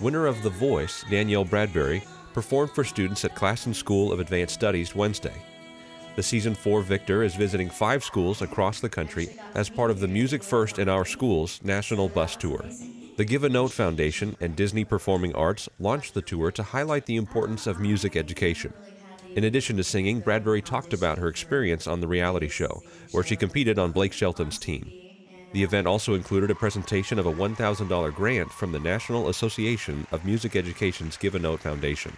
Winner of The Voice, Danielle Bradbery, performed for students at Classen School of Advanced Studies Wednesday. The season four victor is visiting five schools across the country as part of the Music First in Our Schools national bus tour. The Give a Note Foundation and Disney Performing Arts launched the tour to highlight the importance of music education. In addition to singing, Bradbery talked about her experience on the reality show, where she competed on Blake Shelton's team. The event also included a presentation of a $1,000 grant from the National Association of Music Education's Give a Note Foundation.